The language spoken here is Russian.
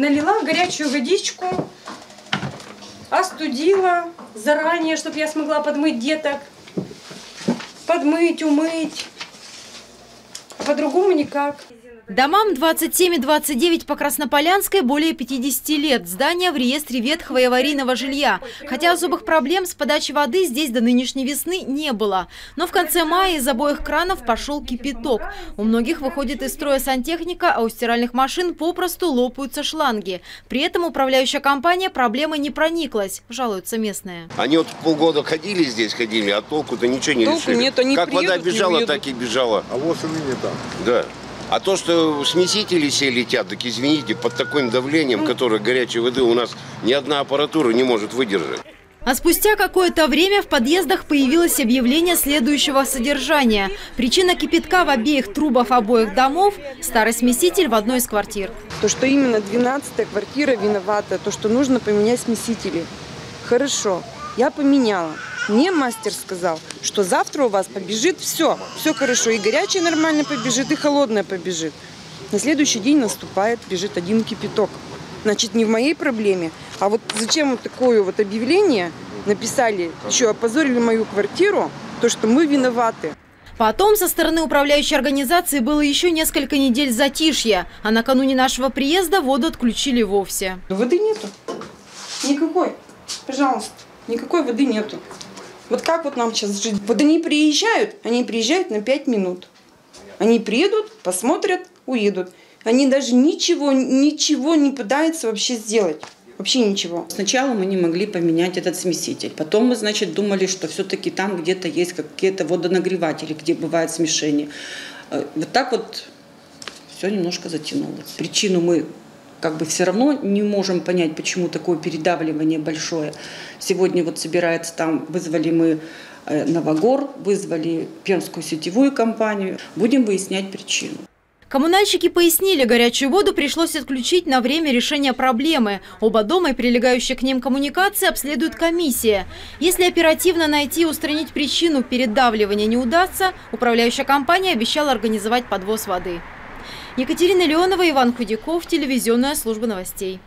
налила горячую водичку, остудила заранее, чтобы я смогла подмыть деток, подмыть, умыть. По-другому никак. Домам 27 и 29 по Краснополянской более 50 лет. Здание в реестре ветхого и аварийного жилья. Хотя особых проблем с подачей воды здесь до нынешней весны не было. Но в конце мая из обоих кранов пошел кипяток. У многих выходит из строя сантехника, а у стиральных машин попросту лопаются шланги. При этом управляющая компания проблемой не прониклась, жалуются местные. Они вот полгода ходили здесь, ходили, а толку-то ничего не Толку решили. нет, они как вода приедут, не бежала, так и бежала. А вот и ныне там. Да. А то, что смесители все летят, так извините, под таким давлением, которое горячей воды у нас ни одна аппаратура не может выдержать. А спустя какое-то время в подъездах появилось объявление следующего содержания. Причина кипятка в обеих трубах обоих домов – старый смеситель в одной из квартир. То, что именно 12-я квартира виновата, то, что нужно поменять смесители. Хорошо, я поменяла. Мне мастер сказал, что завтра у вас побежит все. Все хорошо. И горячее нормально побежит, и холодное побежит. На следующий день наступает, бежит один кипяток. Значит, не в моей проблеме. А вот зачем вот такое вот объявление написали, еще опозорили мою квартиру, то, что мы виноваты. Потом со стороны управляющей организации было еще несколько недель затишья, а накануне нашего приезда воду отключили вовсе. Воды нету. Никакой. Пожалуйста. Никакой воды нету. Вот как вот нам сейчас жить? Вот они приезжают, они приезжают на 5 минут. Они приедут, посмотрят, уедут. Они даже ничего, ничего не пытаются вообще сделать. Вообще ничего. Сначала мы не могли поменять этот смеситель. Потом мы, значит, думали, что все-таки там где-то есть какие-то водонагреватели, где бывает смешение. Э, Вот так вот все немножко затянулось. Причину мы как бы все равно не можем понять, почему такое передавливание большое. Сегодня вот собирается там, вызвали мы э, Новогор, вызвали Пермскую сетевую компанию. Будем выяснять причину. Коммунальщики пояснили, горячую воду пришлось отключить на время решения проблемы. Оба дома и прилегающие к ним коммуникации обследует комиссия. Если оперативно найти и устранить причину передавливания не удастся, управляющая компания обещала организовать подвоз воды. Екатерина Леонова, Иван Худяков, телевизионная служба новостей.